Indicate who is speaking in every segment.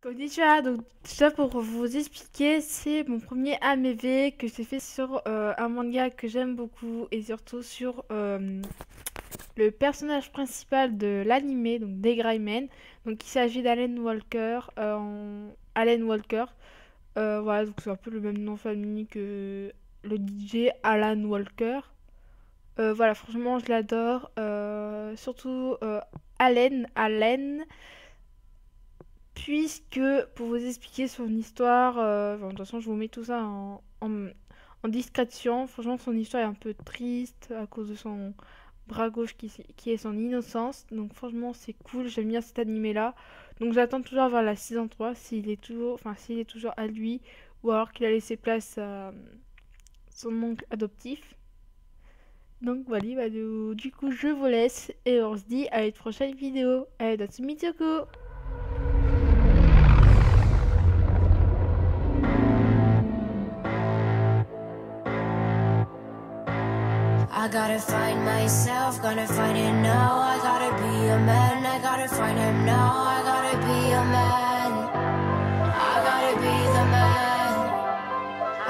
Speaker 1: Konnichiwa, donc déjà pour vous expliquer, c'est mon premier AMV que j'ai fait sur euh, un manga que j'aime beaucoup et surtout sur euh, le personnage principal de l'anime, donc Degrayman. Donc il s'agit d'Alan Walker, euh, Alan Walker. Euh, voilà, donc c'est un peu le même nom de famille que le DJ Alan Walker. Euh, voilà, franchement je l'adore, euh, surtout euh, Allen, Allen. Puisque, pour vous expliquer son histoire, euh, enfin, de toute façon, je vous mets tout ça en, discrétion. Franchement, son histoire est un peu triste à cause de son bras gauche qui, qui est son innocence. Donc, franchement, c'est cool. J'aime bien cet animé-là. Donc, j'attends toujours voir la saison 3 s'il est toujours, enfin, s'il est toujours à lui ou alors qu'il a laissé place à son oncle adoptif. Donc, voilà, bah, du, coup, je vous laisse et on se dit à une prochaine vidéo. Allez!
Speaker 2: I gotta find myself, gonna find it now. I gotta be a man, I gotta find him now. I gotta be a man, I gotta be the man.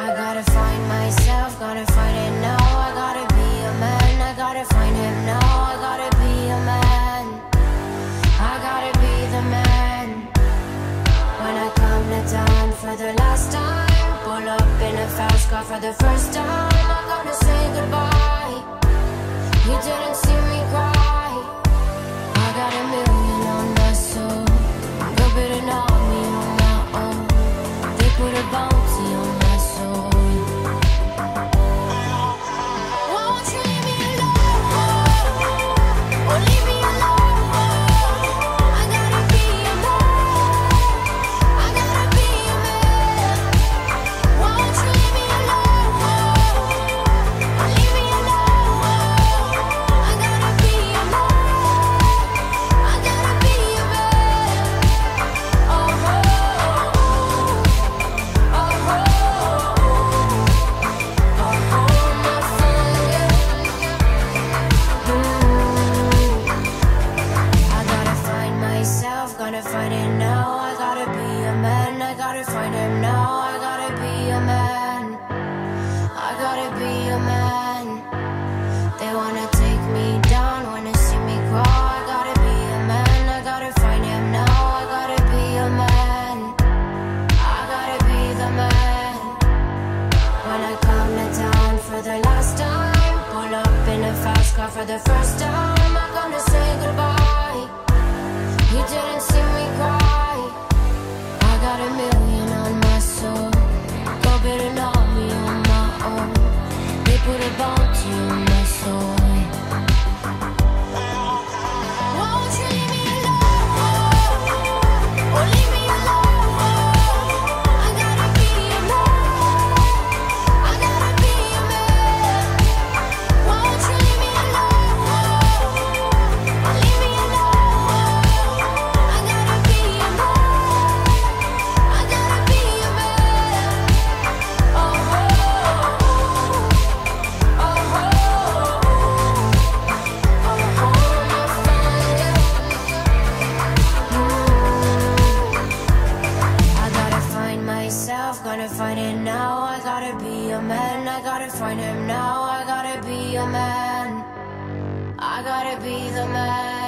Speaker 2: I gotta find myself, gotta find it now. I gotta be a man, I gotta find him now. I gotta be a man, I gotta be the man. When I come to town for the last time, pull up in a fast car for the first time. I'm gonna say find it now. I gotta be a man, I gotta find him now. I gotta be a man, I gotta be a man. They wanna take me down, wanna see me crawl. I gotta be a man, I gotta find him now. I gotta be a man, I gotta be the man. When I come to town for the last time, pull up in a fast car for the first time. I'm gonna say goodbye. You didn't see me a man, I gotta find him now. I gotta be a man, I gotta be the man.